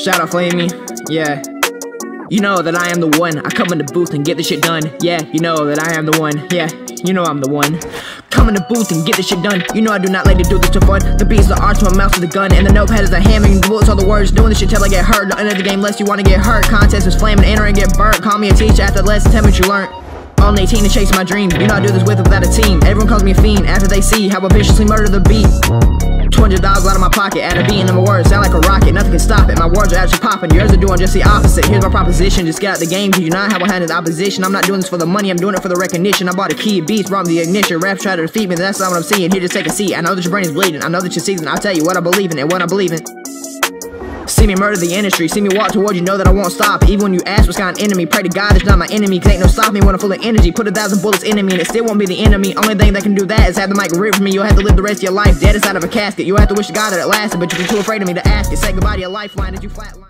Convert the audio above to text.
Shout out Flamy. Yeah. You know that I am the one. I come in the booth and get the shit done. Yeah, you know that I am the one. Yeah, you know I'm the one. Come in the booth and get this shit done. You know I do not like to do this for fun. The beat is the art to my mouth is the gun. And the notepad is the hammer. And the bullets are the words. Doing this shit till I get hurt. Don't enter the game unless you wanna get hurt. Contest is flaming, enter and get burnt. Call me a teacher after the me what you learned. On 18 to chase my dream. You know I do this with or without a team. Everyone calls me a fiend after they see how I viciously murder the beat. $200 out of my pocket, add a beat into my words, sound like a rocket, nothing can stop it. My words are actually popping, yours are doing just the opposite. Here's my proposition, just get out the game, do you not have a hand in opposition? I'm not doing this for the money, I'm doing it for the recognition. I bought a key, beats, brought me the ignition, raps try to defeat me, that's not what I'm seeing. Here, just take a seat. I know that your brain is bleeding, I know that you're seething. I'll tell you what I believe in and what I believe in. See me murder the industry, see me walk towards you, know that I won't stop. Even when you ask what's kind of enemy, pray to God it's not my enemy, cause ain't no stop me when I'm full of energy. Put a thousand bullets into me and it still won't be the enemy. Only thing that can do that is have the mic ripped from me. You'll have to live the rest of your life dead inside of a casket. You'll have to wish God that it lasted, but you're too afraid of me to ask it. Say goodbye to your lifeline did you flatline.